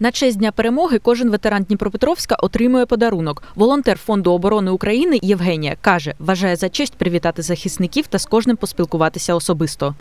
На честь дня перемоги кожен ветеран Дніпропетровська отримує подарунок. Волонтер фонду оборони України Євгенія каже, вважає за честь привітати захисників та з кожним поспілкуватися особисто.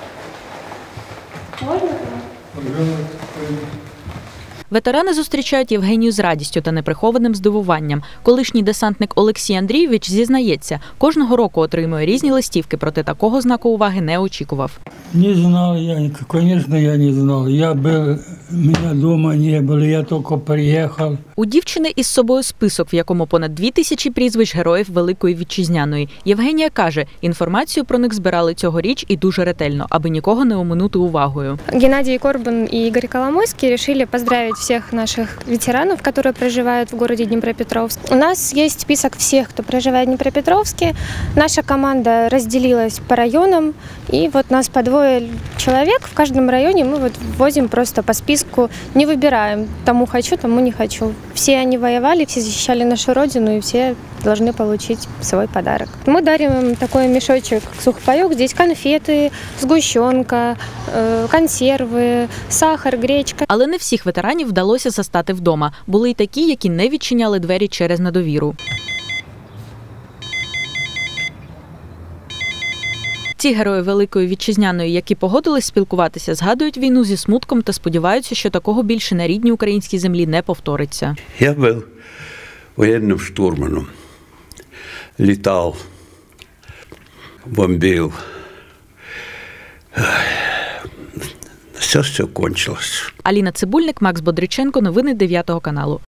Ветерани зустрічають Євгенію з радістю та неприхованим здивуванням. Колишній десантник Олексій Андрійович зізнається, кожного року отримує різні листівки, проте такого знаку уваги не очікував. Не знал я, конечно, я не знал. Я был, меня дома не было, я только приехал. У дівчини із собою список, в якому понад дві тисячі прізвищ героїв Великої Вітчизняної. Євгенія каже, інформацію про них збирали цьогоріч і дуже ретельно, аби нікого не оминути увагою. Геннадий Корбан и Игорь Коломойский решили поздравить всех наших ветеранов, которые проживают в городе Днепропетровск. У нас есть список всех, кто проживает в Днепропетровске. Наша команда разделилась по районам, и вот нас по двое человек в каждом районе мы вот возим просто по списку, не выбираем, тому хочу, тому не хочу. Все они воевали, все защищали нашу родину, и все должны получить свой подарок. Мы дарим им такой мешочек сухпайок. Здесь конфеты, сгущенка, э, консервы, сахар, гречка. Але не всіх ветеранів вдалося застати вдома. Були й такі, які не відчиняли двері через недовіру. Ці герої Великої Вітчизняної, які погодились спілкуватися, згадують війну зі смутком та сподіваються, що такого більше на рідній українській землі не повториться. Я был военным штурманом. Летал, бомбил. Сейчас все кончилось. Аліна Цибульник, Макс Бодриченко. Новини 9 каналу.